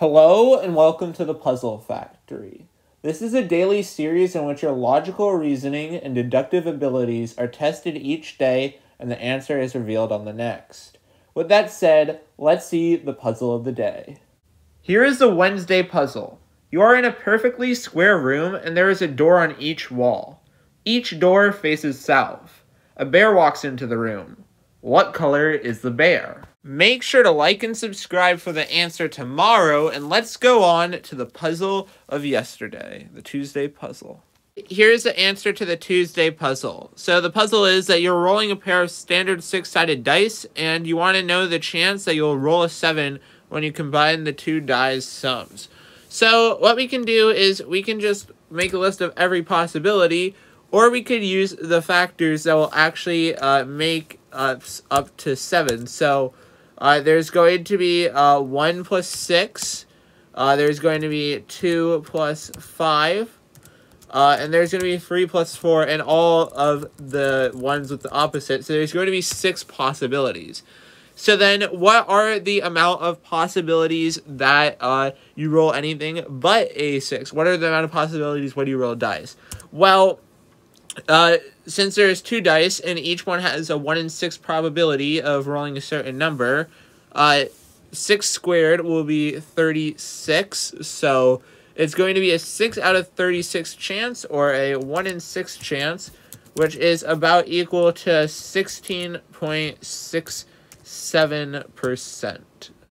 Hello and welcome to the Puzzle Factory. This is a daily series in which your logical reasoning and deductive abilities are tested each day and the answer is revealed on the next. With that said, let's see the puzzle of the day. Here is the Wednesday puzzle. You are in a perfectly square room and there is a door on each wall. Each door faces south. A bear walks into the room. What color is the bear? Make sure to like and subscribe for the answer tomorrow, and let's go on to the puzzle of yesterday, the Tuesday puzzle. Here's the answer to the Tuesday puzzle. So the puzzle is that you're rolling a pair of standard six-sided dice, and you want to know the chance that you'll roll a seven when you combine the two dice sums. So what we can do is we can just make a list of every possibility, or we could use the factors that will actually uh, make us up to seven. So uh, there's going to be uh, 1 plus 6. Uh, there's going to be 2 plus 5. Uh, and there's going to be 3 plus 4 and all of the ones with the opposite. So there's going to be 6 possibilities. So then, what are the amount of possibilities that uh, you roll anything but a 6? What are the amount of possibilities when you roll dice? Well, uh, since there's two dice and each one has a 1 in 6 probability of rolling a certain number, uh, 6 squared will be 36. So it's going to be a 6 out of 36 chance or a 1 in 6 chance, which is about equal to 16.67%.